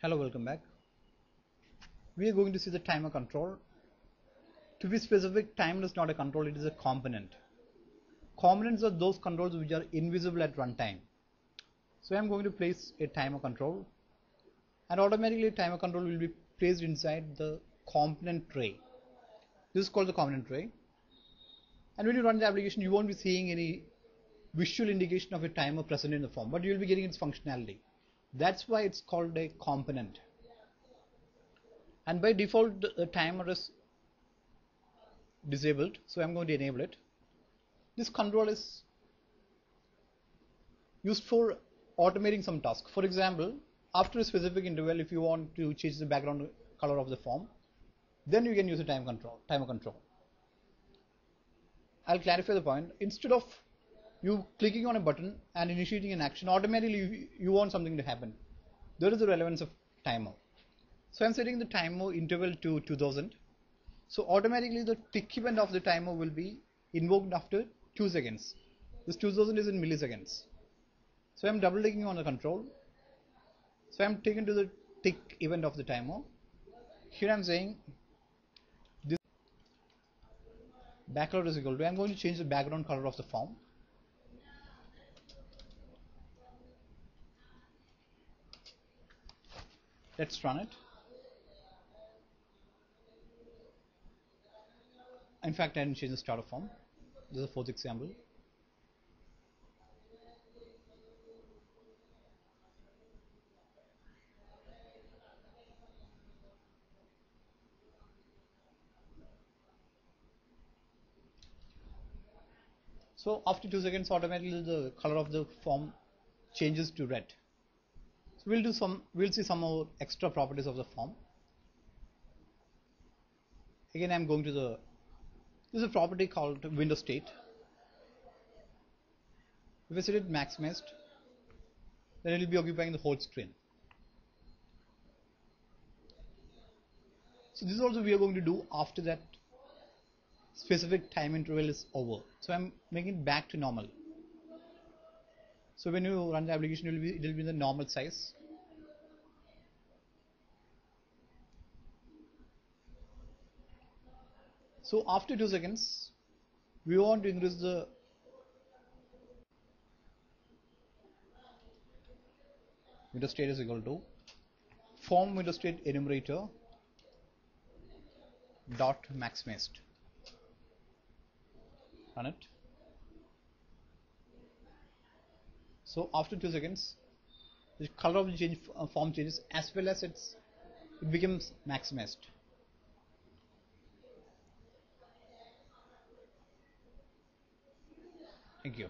Hello, welcome back. We are going to see the timer control. To be specific, timer is not a control, it is a component. Components are those controls which are invisible at runtime. So I'm going to place a timer control and automatically timer control will be placed inside the component tray. This is called the component tray. And when you run the application, you won't be seeing any visual indication of a timer present in the form, but you will be getting its functionality. That's why it's called a component. And by default, the timer is disabled, so I'm going to enable it. This control is used for automating some task. For example, after a specific interval, if you want to change the background color of the form, then you can use a time control, timer control. I'll clarify the point. Instead of you clicking on a button and initiating an action, automatically you, you want something to happen. There is the relevance of timer. So I'm setting the timer interval to 2000. So automatically the tick event of the timer will be invoked after 2 seconds. This 2000 is in milliseconds. So I'm double clicking on the control. So I'm taken to the tick event of the timer. Here I'm saying this background is equal to, I'm going to change the background color of the form. Let's run it. In fact, I didn't change the starter form. This is the fourth example. So after 2 seconds automatically the color of the form changes to red. So we'll do some we'll see some more extra properties of the form. Again I'm going to the this is a property called window state. If I set it maximized then it will be occupying the whole screen. So this is also we are going to do after that specific time interval is over. So I'm making it back to normal. So when you run the application, it will be, it will be the normal size. So after 2 seconds, we want to increase the window state is equal to form window state enumerator dot maximized run it so after 2 seconds the color of the change uh, form changes as well as it's it becomes maximized thank you